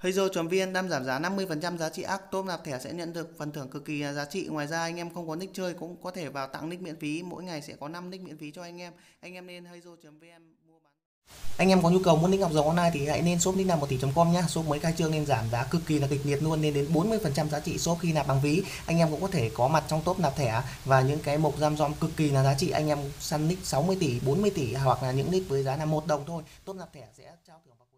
Hazel.vn đang giảm giá 50% giá trị ác tôm nạp thẻ sẽ nhận được phần thưởng cực kỳ à, giá trị. Ngoài ra anh em không có nick chơi cũng có thể vào tặng nick miễn phí. Mỗi ngày sẽ có 5 nick miễn phí cho anh em. Anh em nên hazel.vn mua bán. Anh em có nhu cầu muốn nick học dòng online thì hãy nên shop nick nào 1 tỷ.com nhé. Shop mới khai trương nên giảm giá cực kỳ là kịch liệt luôn nên đến 40% giá trị shop khi nạp bằng ví. Anh em cũng có thể có mặt trong top nạp thẻ và những cái mục giam giom cực kỳ là giá trị. Anh em săn nick 60 tỷ, 40 tỷ hoặc là những nick với giá là một đồng thôi. Top nạp thẻ sẽ trao thưởng vào.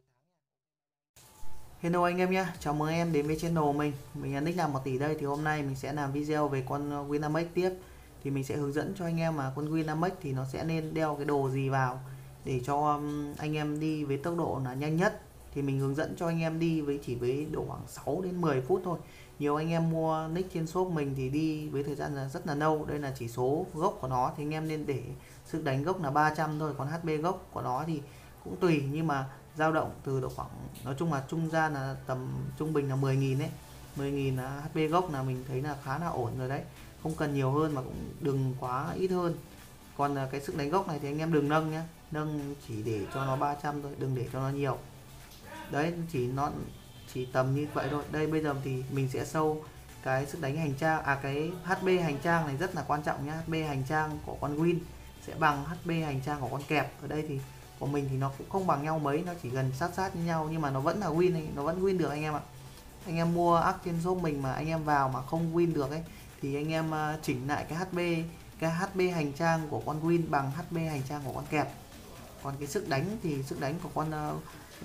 Hello anh em nhé, chào mừng em đến với channel mình. Mình là Nick làm 1 tỷ đây thì hôm nay mình sẽ làm video về con ờ, Winamax tiếp. Thì mình sẽ hướng dẫn cho anh em mà con Winamax thì nó sẽ nên đeo cái đồ gì vào Để cho anh em đi với tốc độ là nhanh nhất. Thì mình hướng dẫn cho anh em đi với chỉ với độ khoảng 6 đến 10 phút thôi. Nhiều anh em mua nick trên shop mình thì đi với thời gian là rất là lâu. Đây là chỉ số gốc của nó thì anh em nên để sức đánh gốc là 300 thôi Còn HP gốc của nó thì cũng tùy. Nhưng mà dao động từ độ khoảng, nói chung là trung gian là tầm trung bình là 10.000 đấy. 10.000 là HP gốc là mình thấy là khá là ổn rồi đấy. Không cần nhiều hơn mà cũng đừng quá ít hơn. Còn à, cái sức đánh gốc này thì anh em đừng nâng nhé nâng chỉ để cho nó 300 thôi, đừng để cho nó nhiều. Đấy, chỉ nó chỉ tầm như vậy thôi. Đây, bây giờ thì mình sẽ sâu cái sức đánh hành trang à cái HP hành trang này rất là quan trọng nhá. HP hành trang của con Win sẽ bằng HP hành trang của con kẹp. Ở đây thì của mình thì nó cũng không bằng nhau mấy nó chỉ gần sát sát như nhau nhưng mà nó vẫn là win nó vẫn win được anh em ạ. Anh em mua ác trên shop mình mà anh em vào mà không win được ấy thì anh em à, chỉnh lại cái HP cái HP hành trang của con win bằng HP hành trang của con kẹp. Còn cái sức đánh thì sức đánh của con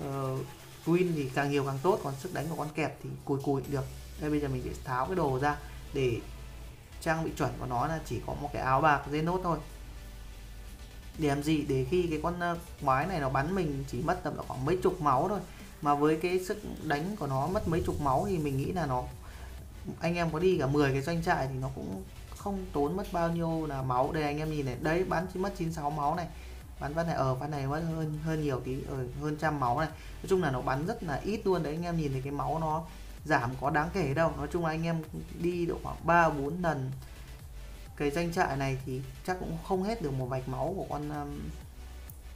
uh, win thì càng nhiều càng tốt còn sức đánh của con kẹp thì cùi cùi được. Đây bây giờ mình sẽ tháo cái đồ ra để trang bị chuẩn của nó là chỉ có một cái áo bạc dây nốt thôi để làm gì để khi cái con ờ, quái này nó bắn mình chỉ mất tầm khoảng mấy chục máu thôi. Mà với cái sức đánh của nó mất mấy chục máu thì mình nghĩ là nó, anh em có đi cả 10 cái doanh trại thì nó cũng không tốn mất bao nhiêu là máu. Đây anh em nhìn này, đấy, bắn chỉ mất 96 máu này. Bắn phát này ở phát này mất hơn hơn nhiều tí ở hơn trăm máu này. Nói chung là nó bắn rất là ít luôn đấy, anh em nhìn thấy cái máu nó giảm có đáng kể đâu. Nói chung là anh em đi độ khoảng 3 4 lần cái danh trại này thì chắc cũng không hết được một vạch máu của con um,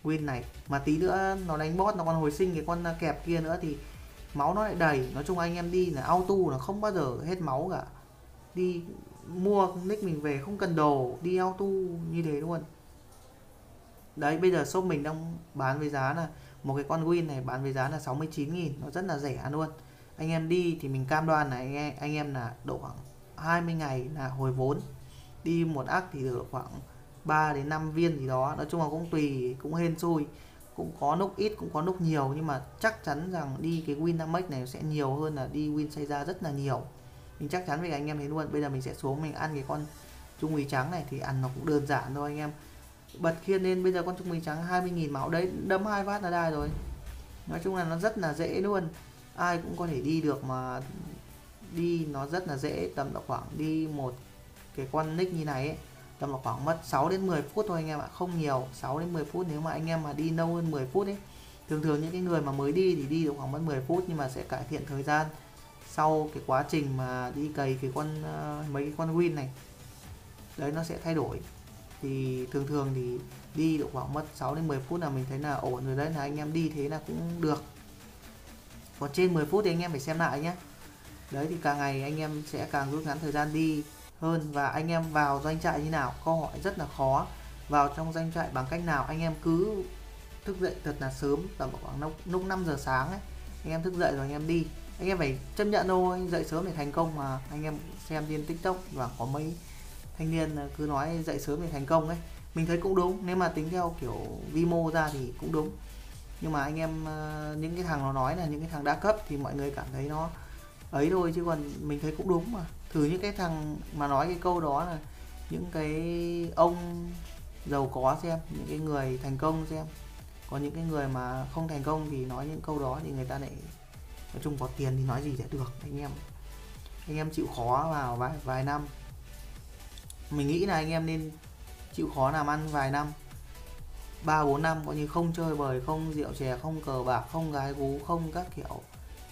win này. Mà tí nữa nó đánh boss nó còn hồi sinh cái con uh, kẹp kia nữa thì máu nó lại đầy. Nói chung anh em đi là auto là không bao giờ hết máu cả. Đi mua nick mình về không cần đồ đi auto như thế luôn. Đấy bây giờ shop mình đang bán với giá là một cái con win này bán với giá là 69.000 nó rất là rẻ luôn. Anh em đi thì mình cam đoan là anh em, anh em là độ khoảng 20 ngày là hồi vốn đi một ác thì được khoảng 3 đến 5 viên gì đó. Nói chung là cũng tùy, cũng hên xui, cũng có lúc ít, cũng có lúc nhiều. Nhưng mà chắc chắn rằng đi cái win này sẽ nhiều hơn là đi win xây ra rất là nhiều. Mình chắc chắn với anh em thấy luôn. Bây giờ mình sẽ xuống, mình ăn cái con trung úy trắng này thì ăn nó cũng đơn giản thôi anh em. Bật khiên lên, bây giờ con trung úy trắng 20.000 máu. Đấy đấm hai phát là đai rồi. Nói chung là nó rất là dễ luôn. Ai cũng có thể đi được mà đi nó rất là dễ, tầm khoảng đi một cái con nick như này ấy, tầm là khoảng mất 6 đến 10 phút thôi anh em ạ không nhiều 6 đến 10 phút. Nếu mà anh em mà đi lâu hơn 10 phút ấy thường thường những cái người mà mới đi thì đi được khoảng mất 10 phút nhưng mà sẽ cải thiện thời gian sau cái quá trình mà đi cày cái con uh, mấy cái con win này. Đấy nó sẽ thay đổi. Thì thường thường thì đi được khoảng mất 6 đến 10 phút là mình thấy là ổn rồi đấy là anh em đi thế là cũng được. Còn trên 10 phút thì anh em phải xem lại nhé. Đấy thì càng ngày anh em sẽ càng rút ngắn thời gian đi hơn và anh em vào doanh trại như nào? Câu hỏi rất là khó. Vào trong doanh trại bằng cách nào? Anh em cứ thức dậy thật là sớm tầm khoảng lúc, 5 giờ sáng ấy. Anh em thức dậy rồi anh em đi. Anh em phải chấp nhận thôi dậy sớm để thành công mà. Anh em xem trên tiktok và có mấy thanh niên ờ, cứ nói dậy sớm để thành công ấy. Mình thấy cũng đúng nếu mà tính theo kiểu vi mô ra thì cũng đúng. Nhưng mà anh em ờ, những cái thằng nó nói là những cái thằng đa cấp thì mọi người cảm thấy nó ấy thôi chứ còn mình thấy cũng đúng mà thử những cái thằng mà nói cái câu đó là những cái ông giàu có xem, những cái người thành công xem. Có những cái người mà không thành công thì nói những câu đó thì người ta lại nói chung có tiền thì nói gì sẽ được. Anh em anh em chịu khó vào vài vài năm. Mình nghĩ là anh em nên chịu khó làm ăn vài năm, ba bốn năm, coi như không chơi bời, không rượu chè, không cờ bạc, không gái gú, không các kiểu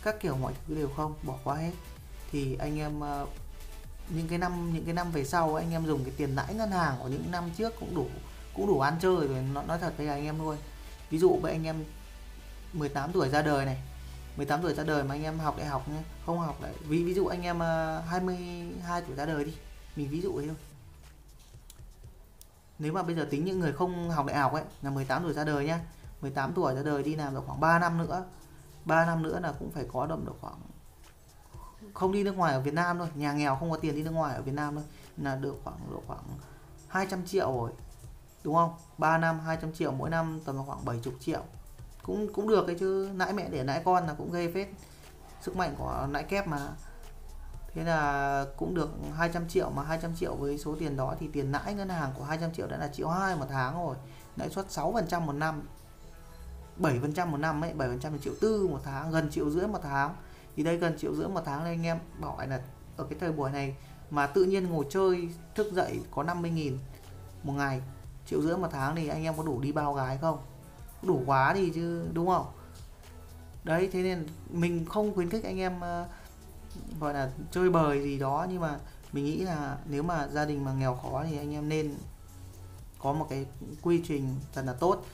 các kiểu mọi thứ đều không, bỏ qua hết. Thì anh em ờ, những cái năm, những cái năm về sau anh em dùng cái tiền lãi ngân hàng của những năm trước cũng đủ cũng đủ ăn chơi rồi, nó, nói thật với anh em luôn ví dụ với anh em 18 tuổi ra đời này 18 tuổi ra đời mà anh em học đại học nhé không học lại ví ví dụ anh em ờ, 22 tuổi ra đời đi, mình ví dụ thế thôi. Nếu mà bây giờ tính những người không học đại học ấy, là 18 tuổi ra đời nhá 18 tuổi ra đời đi làm được khoảng 3 năm nữa 3 năm nữa là cũng phải có đậm được khoảng không đi nước ngoài ở Việt Nam thôi. Nhà nghèo không có tiền đi nước ngoài ở Việt Nam thôi. Là được khoảng độ khoảng 200 triệu rồi. Đúng không? 3 năm 200 triệu, mỗi năm tầm khoảng 70 triệu. Cũng cũng được cái chứ. Nãi mẹ để nãi con là cũng gây phết. Sức mạnh của nãi kép mà. Thế là cũng được 200 triệu mà 200 triệu với số tiền đó thì tiền lãi ngân hàng của 200 triệu đã là triệu hai một tháng rồi. Lãi suất 6 phần trăm một năm. 7 phần trăm một năm ấy 7 phần trăm là triệu tư một tháng, gần triệu rưỡi một tháng thì đây gần triệu rưỡi một tháng này anh em bảo là ở cái thời buổi này mà tự nhiên ngồi chơi thức dậy có 50.000 một ngày triệu rưỡi một tháng thì anh em có đủ đi bao gái không? Đủ quá thì chứ đúng không? Đấy thế nên mình không khuyến khích anh em uh, gọi là chơi bời gì đó nhưng mà mình nghĩ là nếu mà gia đình mà nghèo khó thì anh em nên có một cái quy trình thật là tốt.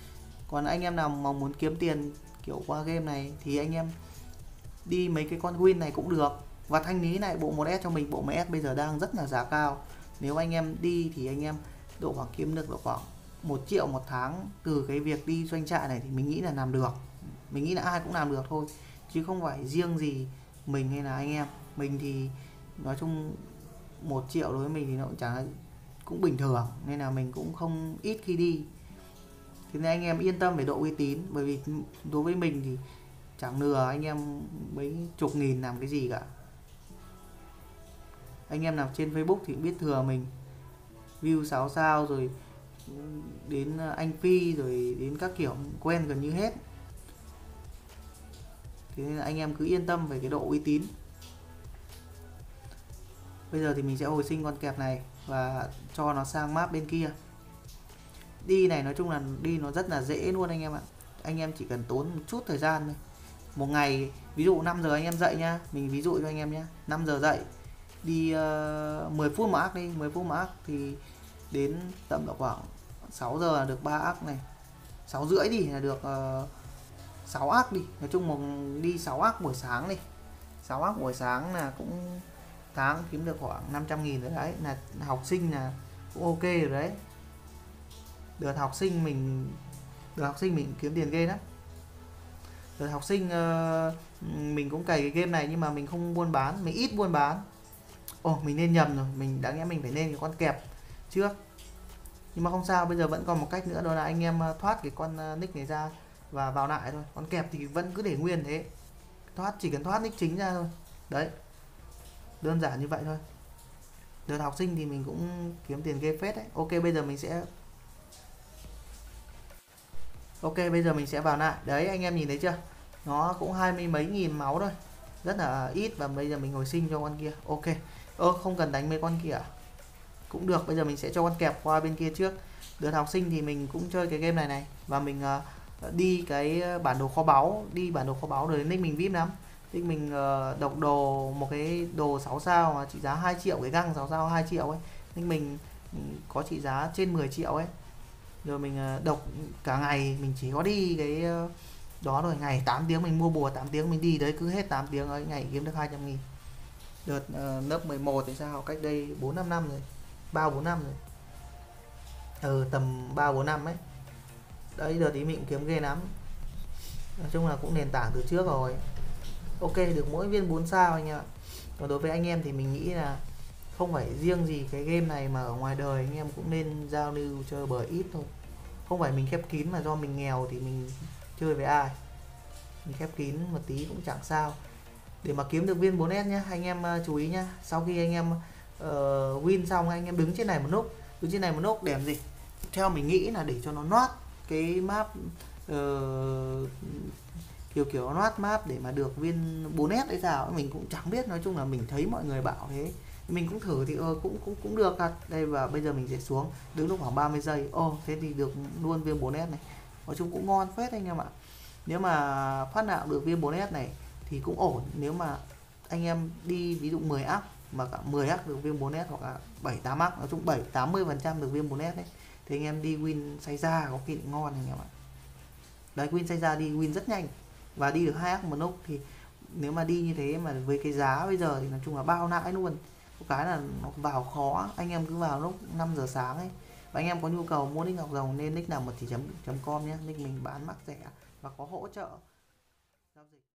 Còn anh em nào mà muốn kiếm tiền kiểu qua game này thì anh em đi mấy cái con win này cũng được. Và thanh lý này, bộ 1S cho mình, bộ 1S bây giờ đang rất là giá cao. Nếu anh em đi thì anh em độ khoảng kiếm được độ khoảng một triệu một tháng từ cái việc đi doanh trại này thì mình nghĩ là làm được. Mình nghĩ là ai cũng làm được thôi, chứ không phải riêng gì mình hay là anh em. Mình thì nói chung một triệu đối với mình thì nó cũng chả cũng bình thường, nên là mình cũng không ít khi đi. Thế nên anh em yên tâm về độ uy tín, bởi vì đối với mình thì chẳng lừa anh em mấy chục nghìn làm cái gì cả. Anh em nào trên Facebook thì biết thừa mình. View 6 sao rồi đến ờ, anh Phi rồi đến các kiểu quen gần như hết. Thế nên là anh em cứ yên tâm về cái độ uy tín. Bây giờ thì mình sẽ hồi sinh con kẹp này và cho nó sang map bên kia. Đi này nói chung là đi nó rất là dễ luôn anh em ạ. Anh em chỉ cần tốn một chút thời gian thôi một ngày ví dụ 5 giờ anh em dậy nhá. Mình ví dụ cho anh em nhé 5 giờ dậy đi ờ, uh, 10 phút mà ác đi 10 phút mà ác thì đến tầm độ khoảng 6 giờ là được 3 ác này. 6 rưỡi đi là được ờ, uh, 6 ác đi. Nói chung một đi 6 ác buổi sáng đi. 6 ác buổi sáng là cũng tháng kiếm được khoảng 500 nghìn rồi đấy. Là học sinh là cũng ok rồi đấy. Đợt học sinh mình đợt học sinh mình kiếm tiền ghê lắm rồi học sinh uh, mình cũng cày cái game này nhưng mà mình không buôn bán mình ít buôn bán. Ồ mình nên nhầm rồi mình đáng lẽ mình phải nên cái con kẹp trước. Nhưng mà không sao bây giờ vẫn còn một cách nữa đó là anh em ờ, thoát cái con ờ, nick này ra và vào lại thôi. Con kẹp thì vẫn cứ để nguyên thế. Thoát chỉ cần thoát nick chính ra thôi. Đấy. Đơn giản như vậy thôi. Đợt học sinh thì mình cũng kiếm tiền game phết đấy. Ok bây giờ mình sẽ ok bây giờ mình sẽ vào lại đấy anh em nhìn thấy chưa? Nó cũng hai mươi mấy nghìn máu thôi. Rất là ít và bây giờ mình hồi sinh cho con kia. Ok. Ơ không cần đánh mấy con kia à? cũng được bây giờ mình sẽ cho con kẹp qua bên kia trước. Đợt học sinh thì mình cũng chơi cái game này này. Và mình uh, đi cái ờ, bản đồ kho báu đi bản đồ kho báu rồi nick mình vip lắm. Nick mình uh, độc đồ một cái đồ 6 sao mà trị giá 2 triệu cái găng 6 sao 2 triệu ấy. Nick mình ừ, có trị giá trên 10 triệu ấy rồi mình ờ, đọc cả ngày mình chỉ có đi cái ờ, đó rồi ngày 8 tiếng mình mua bùa 8 tiếng mình đi đấy cứ hết 8 tiếng ấy ngày kiếm được 200 nghìn. Đợt uh, lớp 11 thì sao? Cách đây 4 5 năm rồi 3 4 năm rồi. Ừ tầm 3 4 năm ấy. Đấy đợt ý mình kiếm ghê lắm. Nói chung là cũng nền tảng từ trước rồi. Ok được mỗi viên 4 sao anh ạ. Còn đối với anh em thì mình nghĩ là không phải riêng gì cái game này mà ở ngoài đời anh em cũng nên giao lưu chơi bời ít thôi không phải mình khép kín mà do mình nghèo thì mình chơi với ai. Mình khép kín một tí cũng chẳng sao. Để mà kiếm được viên 4S nhá anh em uh, chú ý nhá. Sau khi anh em uh, win xong anh em đứng trên này một nút đứng trên này một nút để gì theo mình nghĩ là để cho nó nót cái map uh, kiểu kiểu nót map để mà được viên 4S đấy sao mình cũng chẳng biết. Nói chung là mình thấy mọi người bảo thế mình cũng thử thì ờ, cũng cũng cũng được thật đây và bây giờ mình sẽ xuống đứng lúc khoảng 30 giây. Ô oh, thế thì được luôn viên 4S này. Nói chung cũng ngon phết anh em ạ. Nếu mà phát nạo được viên 4S này thì cũng ổn. Nếu mà anh em đi ví dụ 10 áp mà cả 10 áp được viên 4S hoặc là 7 8 áp nói chung 7 80 phần trăm được viên 4S đấy thì anh em đi win say ra có khi ngon anh em ạ. Đấy win say ra đi win rất nhanh. Và đi được hai áp một lúc thì nếu mà đi như thế mà với cái giá bây giờ thì nói chung là bao nãi luôn có cái là nó vào khó, anh em cứ vào lúc 5 giờ sáng ấy. Và anh em có nhu cầu mua nick ngọc rồng nên nick nào một chỉ chấm chấm com nhé nick mình bán mắc rẻ và có hỗ trợ.